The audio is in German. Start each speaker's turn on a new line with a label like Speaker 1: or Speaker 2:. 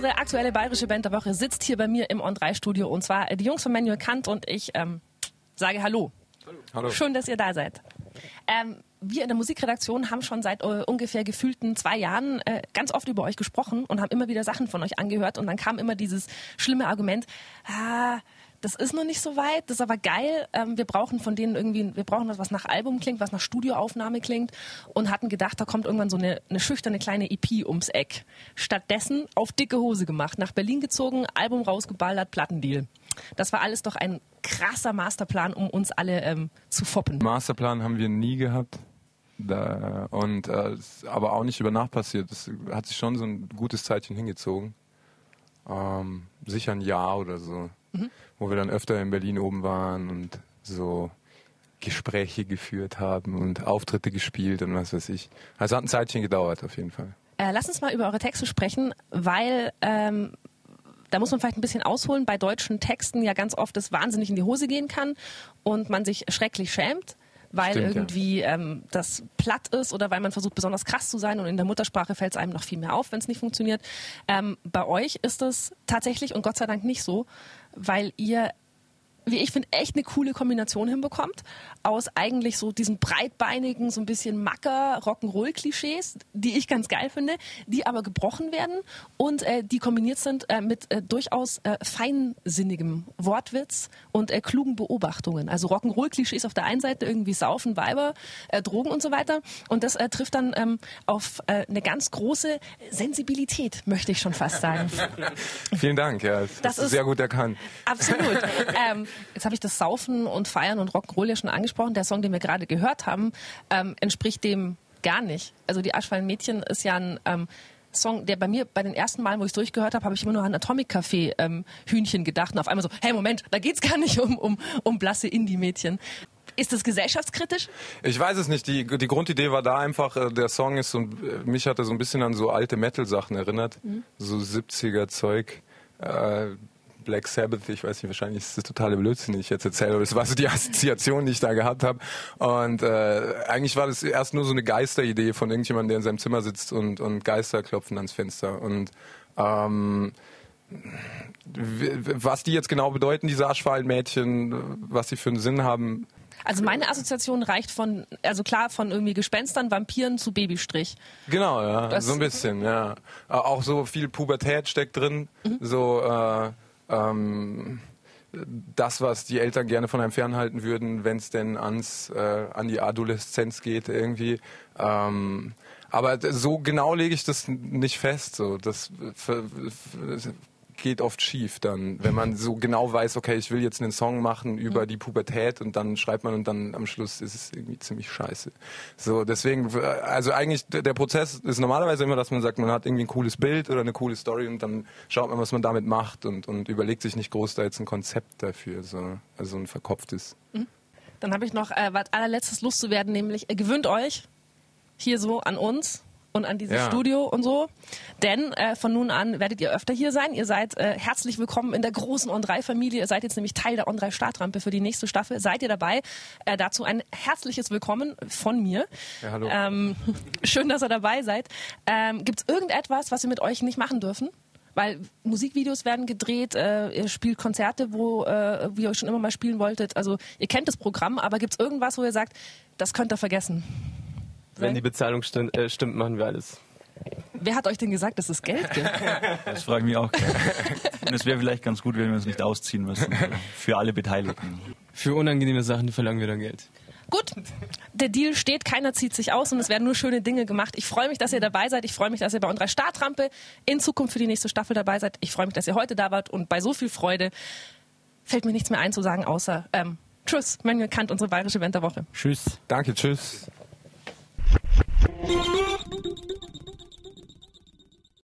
Speaker 1: Unsere aktuelle bayerische Band der Woche sitzt hier bei mir im On3-Studio und zwar die Jungs von Manuel Kant und ich ähm, sage Hallo.
Speaker 2: Hallo.
Speaker 1: Schön, dass ihr da seid. Ähm, wir in der Musikredaktion haben schon seit äh, ungefähr gefühlten zwei Jahren äh, ganz oft über euch gesprochen und haben immer wieder Sachen von euch angehört und dann kam immer dieses schlimme Argument, ah, das ist noch nicht so weit, das ist aber geil. Ähm, wir brauchen von denen irgendwie, wir brauchen was, was nach Album klingt, was nach Studioaufnahme klingt und hatten gedacht, da kommt irgendwann so eine, eine schüchterne kleine EP ums Eck. Stattdessen auf dicke Hose gemacht, nach Berlin gezogen, Album rausgeballert, Plattendeal. Das war alles doch ein krasser Masterplan, um uns alle ähm, zu foppen.
Speaker 2: Masterplan haben wir nie gehabt. Da, und äh, aber auch nicht über Nacht passiert. Das hat sich schon so ein gutes Zeitchen hingezogen. Ähm, sicher ein Jahr oder so. Wo wir dann öfter in Berlin oben waren und so Gespräche geführt haben und Auftritte gespielt und was weiß ich. Also hat ein Zeitchen gedauert auf jeden Fall.
Speaker 1: Äh, lass uns mal über eure Texte sprechen, weil ähm, da muss man vielleicht ein bisschen ausholen, bei deutschen Texten ja ganz oft es wahnsinnig in die Hose gehen kann und man sich schrecklich schämt, weil
Speaker 2: Stimmt, ja.
Speaker 1: irgendwie ähm, das platt ist oder weil man versucht besonders krass zu sein und in der Muttersprache fällt es einem noch viel mehr auf, wenn es nicht funktioniert. Ähm, bei euch ist es tatsächlich und Gott sei Dank nicht so, weil ihr wie ich finde, echt eine coole Kombination hinbekommt aus eigentlich so diesen breitbeinigen, so ein bisschen Macker Rock'n'Roll-Klischees, die ich ganz geil finde, die aber gebrochen werden und äh, die kombiniert sind äh, mit äh, durchaus äh, feinsinnigem Wortwitz und äh, klugen Beobachtungen. Also Rock'n'Roll-Klischees auf der einen Seite irgendwie Saufen, Weiber, äh, Drogen und so weiter und das trifft dann ähm, auf eine ganz große Sensibilität, möchte ich schon fast sagen.
Speaker 2: Vielen Dank, ja. Das,
Speaker 1: Das
Speaker 2: ist
Speaker 1: ist-
Speaker 2: sehr gut erkannt.
Speaker 1: Absolut. ähm, jetzt habe ich das Saufen und Feiern und Rock'n'Roll ja schon angesprochen. Der Song, den wir gerade gehört haben, ähm, entspricht dem gar nicht. Also die Aschweilen Mädchen ist ja ein ähm, Song, der bei mir bei den ersten Malen, wo ich es durchgehört habe, habe ich immer nur an Atomic Café ähm, Hühnchen gedacht und auf einmal so, hey Moment, da geht's gar nicht um, um, um blasse Indie-Mädchen. Ist das gesellschaftskritisch?
Speaker 2: Ich weiß es nicht. Die, die Grundidee war da einfach, äh, der Song ist so, äh, mich hat er so ein bisschen an so alte Metal-Sachen erinnert. So 70er Zeug. Äh, Black Sabbath, ich weiß nicht, wahrscheinlich ist das totale Blödsinn, die ich jetzt erzähle, aber das war so die Assoziation, die ich da gehabt habe. Und äh, eigentlich war das erst nur so eine Geisteridee von irgendjemandem, der in seinem Zimmer sitzt und, und Geister klopfen ans Fenster. Und ähm, was die jetzt genau bedeuten, diese Aschwallenmädchen, was sie für einen Sinn haben,
Speaker 1: Also meine Assoziation reicht von, also klar, von irgendwie Gespenstern, Vampiren zu Babystrich.
Speaker 2: Genau, ja,
Speaker 1: Das-
Speaker 2: so ein bisschen, ja. Auch so viel Pubertät steckt drin, so äh, ähm, das, was die Eltern gerne von einem fernhalten würden, wenn es denn ans äh, an die Adoleszenz geht irgendwie. Ähm, aber so genau lege ich das nicht fest. So, das f- geht oft schief dann, wenn man so genau weiß, okay, ich will jetzt einen Song machen über die Pubertät und dann schreibt man und dann am Schluss ist es irgendwie ziemlich scheiße. So, deswegen, also eigentlich der Prozess ist normalerweise immer, dass man sagt, man hat irgendwie ein cooles Bild oder eine coole Story und dann schaut man, was man damit macht und, und überlegt sich nicht groß da jetzt ein Konzept dafür, so, also ein verkopftes.
Speaker 1: Dann habe ich noch äh, was allerletztes loszuwerden, nämlich äh, gewöhnt euch hier so an uns und an dieses
Speaker 2: Ja.
Speaker 1: Studio und so. Denn äh, von nun an werdet ihr öfter hier sein. Ihr seid äh, herzlich willkommen in der großen On3-Familie. Ihr seid jetzt nämlich Teil der On3-Startrampe für die nächste Staffel. Seid ihr dabei? Äh, dazu ein herzliches Willkommen von mir.
Speaker 2: Ja, hallo.
Speaker 1: Ähm, schön, dass ihr dabei seid. Ähm, Gibt es irgendetwas, was wir mit euch nicht machen dürfen? Weil Musikvideos werden gedreht, äh, ihr spielt Konzerte, wo, äh, wie ihr euch schon immer mal spielen wolltet. Also ihr kennt das Programm, aber gibt es irgendwas, wo ihr sagt, das könnt ihr vergessen?
Speaker 3: Wenn die Bezahlung stimmt, äh, stimmt, machen wir alles.
Speaker 1: Wer hat euch denn gesagt, dass es Geld gibt?
Speaker 4: Das frage ich mich auch gerne. Und es wäre vielleicht ganz gut, wenn wir uns nicht ausziehen müssen. Für alle Beteiligten.
Speaker 3: Für unangenehme Sachen verlangen wir dann Geld.
Speaker 1: Gut, der Deal steht, keiner zieht sich aus und es werden nur schöne Dinge gemacht. Ich freue mich, dass ihr dabei seid. Ich freue mich, dass ihr bei unserer Startrampe in Zukunft für die nächste Staffel dabei seid. Ich freue mich, dass ihr heute da wart und bei so viel Freude fällt mir nichts mehr ein zu sagen, außer ähm, Tschüss, Manuel Kant, unsere bayerische Band der Woche.
Speaker 4: Tschüss.
Speaker 2: Danke, tschüss. Thank you.